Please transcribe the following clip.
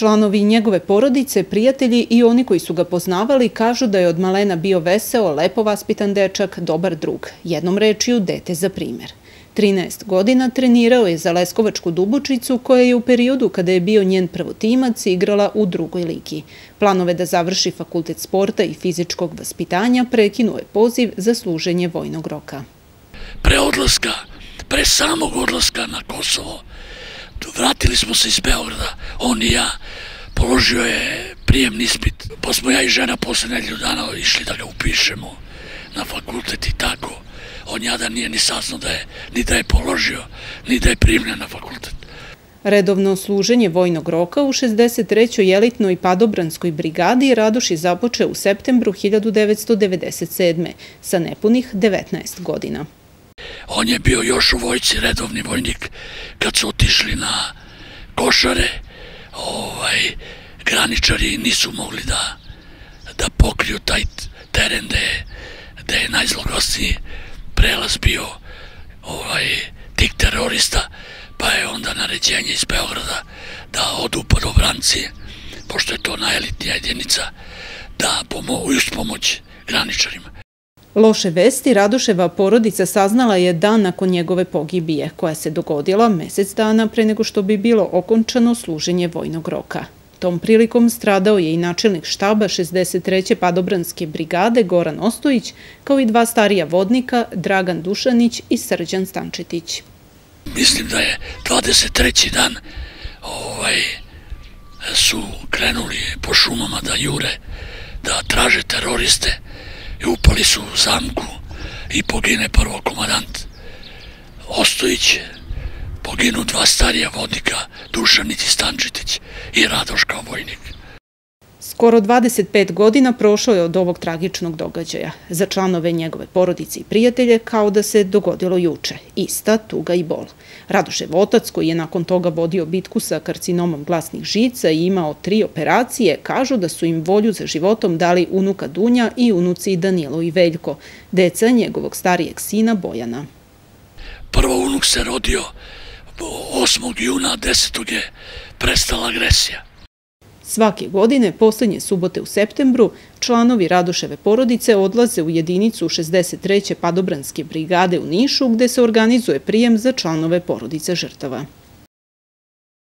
Članovi njegove porodice, prijatelji i oni koji su ga poznavali kažu da je od malena bio veseo, lepo vaspitan dečak, dobar drug. Jednom rečiju, dete za primjer. 13 godina trenirao je za Leskovačku Dubučicu koja je u periodu kada je bio njen prvotimac igrala u drugoj ligi. Planove da završi fakultet sporta i fizičkog vaspitanja prekinuo je poziv za služenje vojnog roka. Pre odlaska, pre samog odlaska na Kosovo, vratili smo se iz Beograda, on i ja, položio je prijemni ispit, pa smo ja i žena posle nedelju dana išli da ga upišemo na fakultet i tako. On jada nije ni sasno da je, ni da je položio, ni da je primljen na fakultet. Redovno služenje vojnog roka u 63. elitnoj padobranskoj brigadi Radoš je započeo u septembru 1997. sa nepunih 19 godina. On je bio još u vojci redovni vojnik kad su otišli na košare. Ovaj, graničari nisu mogli da, da pokriju taj teren da je, da je najzlogostniji prelaz bio ovaj, tih terorista, pa je onda naređenje iz Beograda da odu pod obranci, pošto je to najelitnija jedinica, da pomogu uz pomoć graničarima. Loše vesti Radoševa porodica saznala je dan nakon njegove pogibije, koja se dogodila mesec dana pre nego što bi bilo okončano služenje vojnog roka. Tom prilikom stradao je i načelnik štaba 63. padobranske brigade Goran Ostojić, kao i dva starija vodnika Dragan Dušanić i Srđan Stančetić. Mislim da je 23. dan ovaj, su krenuli po šumama da jure, da traže teroriste i upali su u zamku i pogine prvo komadant Ostojić, poginu dva starija vodnika, Dušanić i i Radoš kao vojnik. Skoro 25 godina prošlo je od ovog tragičnog događaja. Za članove njegove porodice i prijatelje kao da se dogodilo juče. Ista, tuga i bol. Radošev otac, koji je nakon toga vodio bitku sa karcinomom glasnih žica i imao tri operacije, kažu da su im volju za životom dali unuka Dunja i unuci Danilo i Veljko, deca njegovog starijeg sina Bojana. Prvo unuk se rodio 8. juna, 10. je prestala agresija. Svake godine, posljednje subote u septembru, članovi Radoševe porodice odlaze u jedinicu 63. padobranske brigade u Nišu, gde se organizuje prijem za članove porodice žrtava.